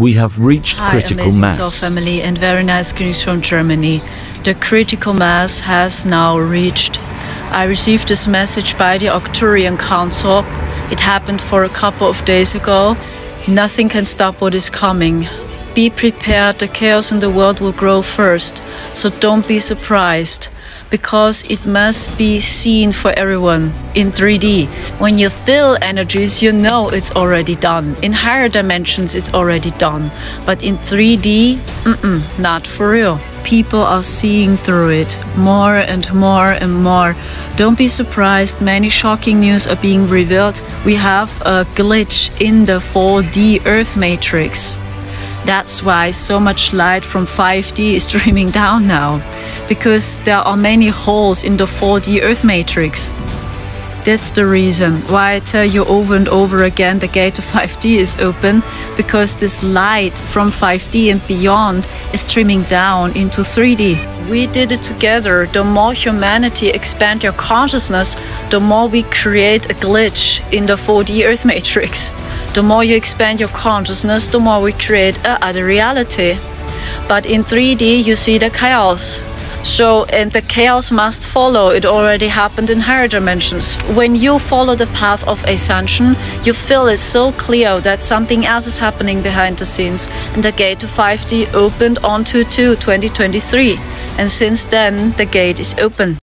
We have reached Hi, critical amazing soul mass. family and very nice greetings from Germany. The critical mass has now reached. I received this message by the Arcturian Council. It happened for a couple of days ago. Nothing can stop what is coming. Be prepared, the chaos in the world will grow first. So don't be surprised because it must be seen for everyone in 3D. When you feel energies, you know it's already done. In higher dimensions, it's already done. But in 3D, mm-mm, not for real. People are seeing through it more and more and more. Don't be surprised, many shocking news are being revealed. We have a glitch in the 4D Earth matrix. That's why so much light from 5D is streaming down now, because there are many holes in the 4D Earth matrix. That's the reason why I tell you over and over again the gate to 5D is open, because this light from 5D and beyond is streaming down into 3D. We did it together. The more humanity expand your consciousness, the more we create a glitch in the 4D Earth matrix. The more you expand your consciousness, the more we create a other reality. But in 3D, you see the chaos. So, and the chaos must follow. It already happened in higher dimensions. When you follow the path of ascension, you feel it so clear that something else is happening behind the scenes. And the gate to 5D opened on 2 2023. And since then, the gate is open.